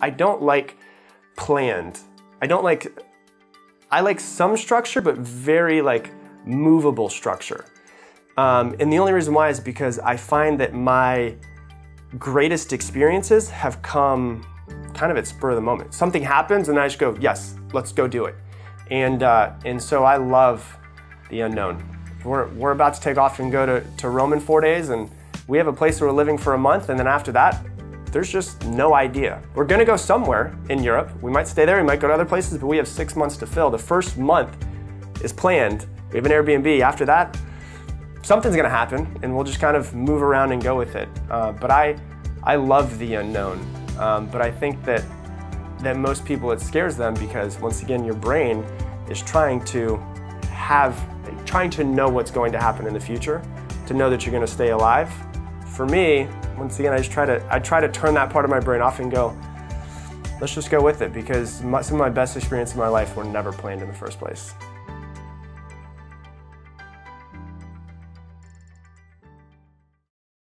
I don't like planned. I don't like, I like some structure, but very like movable structure. Um, and the only reason why is because I find that my greatest experiences have come kind of at spur of the moment. Something happens and I just go, yes, let's go do it. And, uh, and so I love the unknown. We're, we're about to take off and go to, to Rome in four days and we have a place where we're living for a month and then after that, there's just no idea. We're gonna go somewhere in Europe. We might stay there, we might go to other places, but we have six months to fill. The first month is planned. We have an Airbnb. After that, something's gonna happen and we'll just kind of move around and go with it. Uh, but I, I love the unknown. Um, but I think that, that most people it scares them because once again, your brain is trying to have, trying to know what's going to happen in the future, to know that you're gonna stay alive. For me, once again, I just try to, I try to turn that part of my brain off and go, let's just go with it because some of my best experiences in my life were never planned in the first place.